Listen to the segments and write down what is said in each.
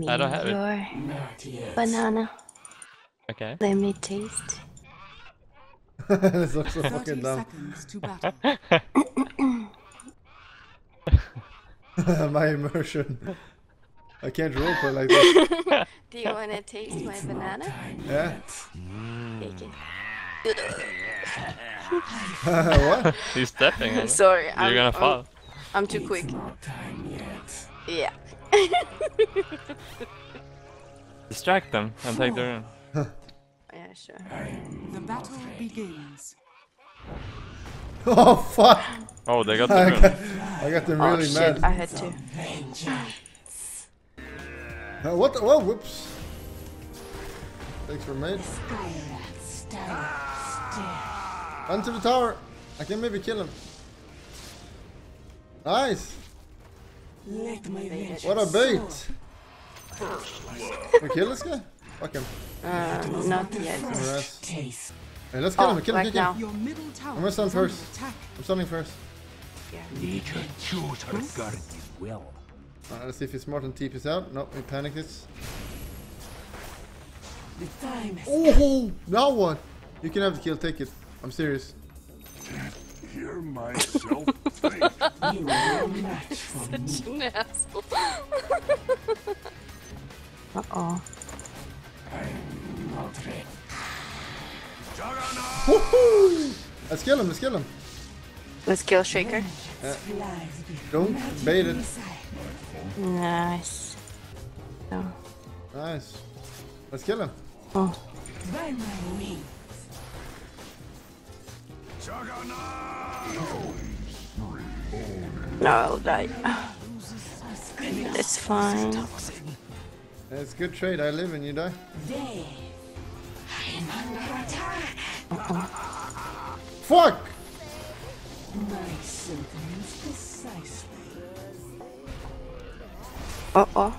me I don't have it. your banana. Okay. Let me taste. this looks so 30 fucking dumb. seconds to battle. My immersion. I can't roleplay like this. Do you wanna taste my banana? Yeah. Take it. what? He's stepping on it. Sorry, You're I'm, gonna I'm- fall. I'm too quick. Yeah. Distract them and take the rune. Yeah, sure. The battle begins. Oh fuck! Oh, they got the I rune. got, I got them Oh really shit, mad. I had to. Uh, what? The, whoa! Whoops. Thanks for mate. Run to the tower. I can maybe kill him. Nice. What a bait. we kill this guy? Fuck him. Uh, not yet. Alright. Hey, let's kill Oh, him. Kill him. like kill now. him. Your middle I'm gonna stun first. attack. I'm stunning first. Nature chose her guardian well. Alright, let's see if he's smart and TP's out. Nope, he panicked it. Oh, now what? You can have the kill. Take it. I'm serious. Hear myself think. Such an asshole. uh oh. Woohoo! Let's kill him. Let's kill him. Let's kill Shaker. Don't bait it. Nice. Oh. Nice. Let's kill him. oh. No, I'll die. That's fine. It's good trade. I live and you die. Fuck! Uh oh.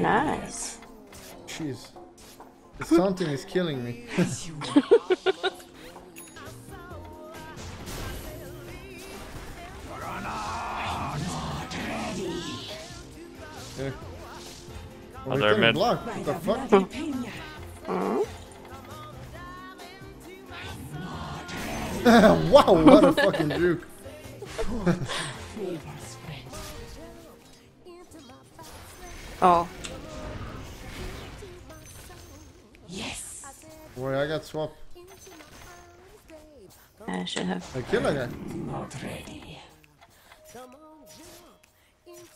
Nice. Jeez. The something is killing me. Yeah. We're they're getting mid. blocked. What the fuck? wow, what a fucking juke. Oh. Yes. Boy, I got swapped. I should have. I kill that guy.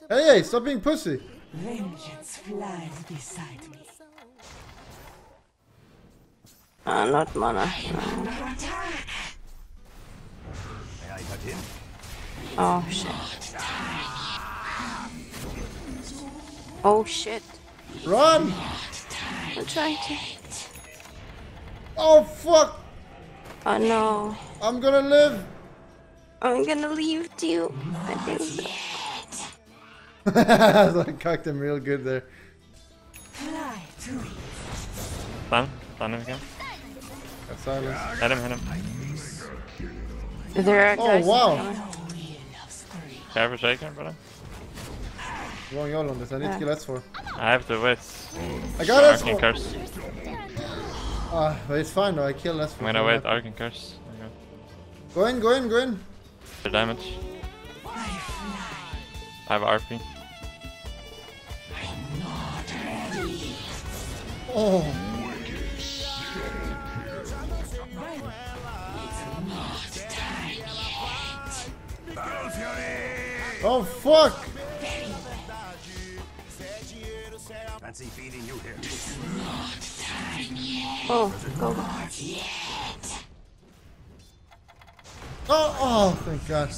Hey, hey, stop being pussy. Vengeance flies beside me. Uh, not mana. No. Oh shit. Oh shit. Run! I'm trying to. Oh fuck! Oh no. I'm gonna live! I'm gonna leave you. I think. I cocked him real good there. Fly to it. Stun. Stun him again. Got silence. Hit him, hit him. Is There are Oh guys. wow! Care for shaker, brother? Wrong yell on this. I need to kill SF. I have to wait. I got Arcane SF! curse. Ah, but it's fine though. I killed SF. I'm gonna wait Arcane curse. Okay. Go in, go in, go in. The damage. I have RP. Oh. Oh fuck! Fancy feeding you here. Oh, go. Oh, oh, thank God.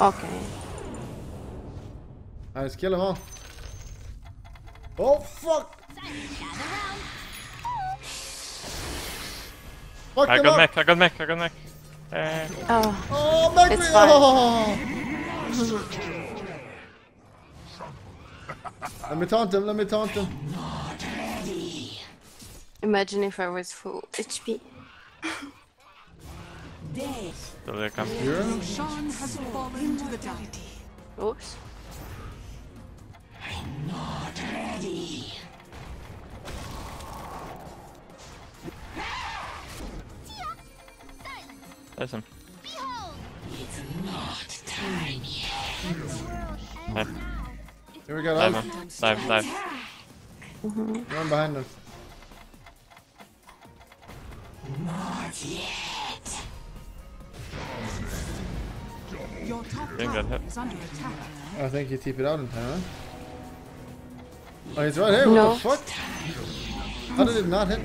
Okay. Alright, let's kill them all. Oh fuck! Fuck I got up! mech, I got mech, I got mech. Eh, Oh, Oh, make It's me! fine. Oh. let me taunt him, let me taunt him. imagine if I was full HP. so they come. You're Shan has fallen to the dark. Oops. That's him. Here we go, Dive, guys. man. Dive, dive. Run behind them. Your top tower is under attack. I think you keep it out in time, huh? Oh, he's right here. What No. the fuck? How did it not hit?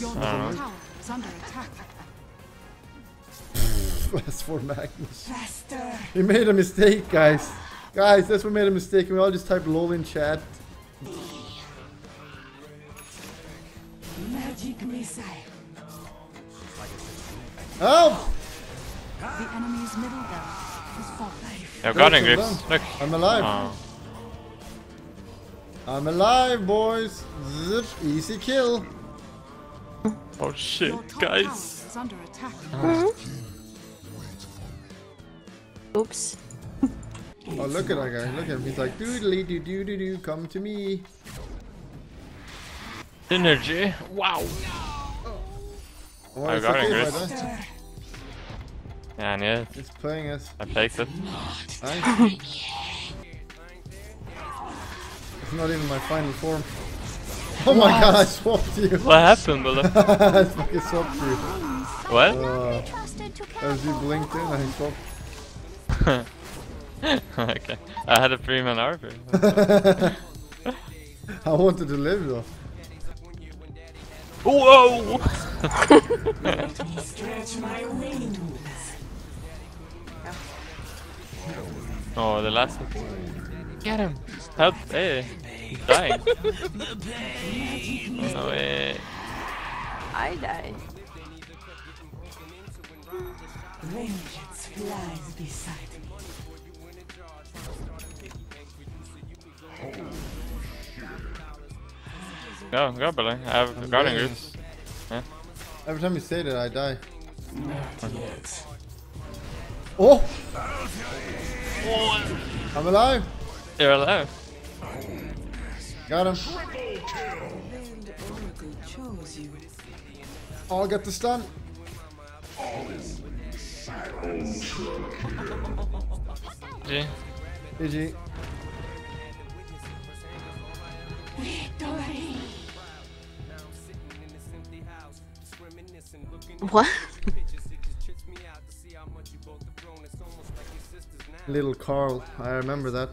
Your top tower is under attack. That's for Magnus. Faster. We made a mistake, guys. Guys, that's what made a mistake. We all just typed lol in chat. Magic missile. Help! The enemy's middle barracks is falling. Yeah, Guardian Good, Greaves. well Look. I'm alive. Oh. I'm alive, boys. Zip, easy kill. oh shit, guys. tower is under attack. Ah. Mm-hmm. Oops. Oh, look at that guy. Look at him. He's like, doodly doo doo doo doo, come to me. Synergy. Wow. Oh, I got it, okay, Chris. brother. Yeah, I knew it. It's playing us. I faked it. Nice. it's not even my final form. Oh my god, I swapped you. What happened, Bullet? I fucking swapped you. what? Uh, as you blinked in, I swapped. okay. I had a three man RP. I wanted to live though. Whoa! Stretch my wings. oh, the last one. Get him! Help! Hey! He's dying. Oh, no way. I die. Vengeance flies beside me. Oh, go, go, Bullet. I have Guardian ready. Greaves. Every time you say that, I die. Oh! I'm alive. You're alive. Got him. Oracle chose. I'll get the stun. G. GG. What? Little Carl. I remember that.